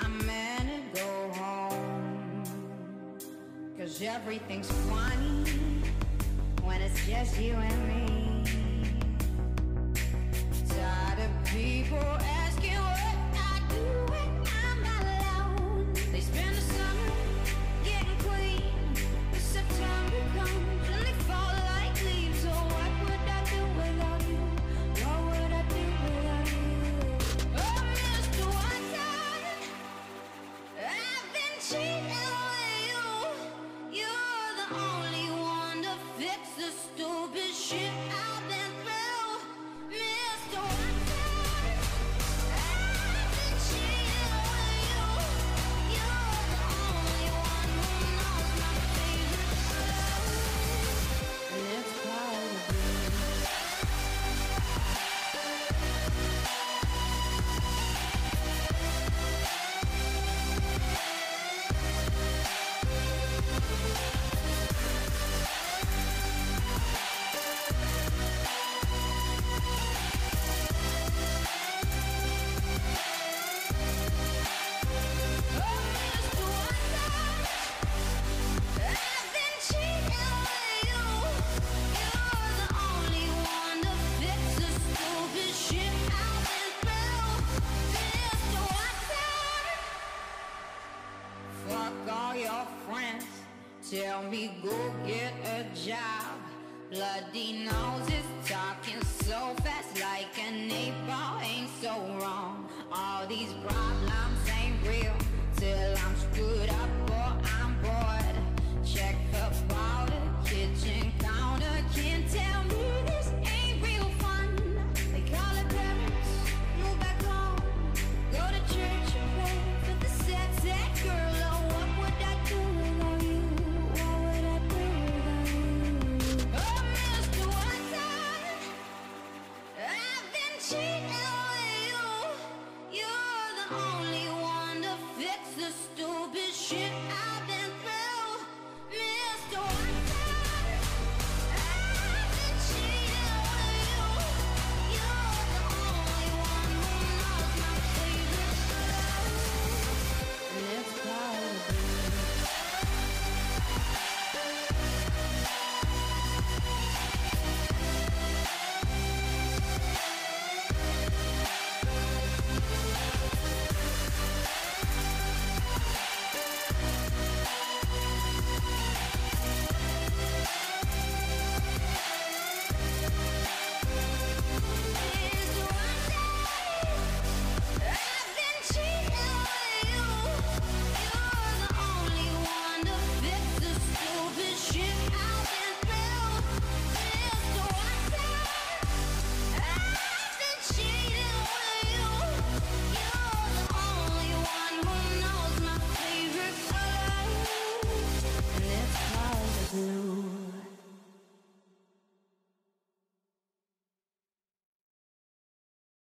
I meant to go home. Cause everything's funny when it's just you and me. Tired of people. go get a job. Bloody noses.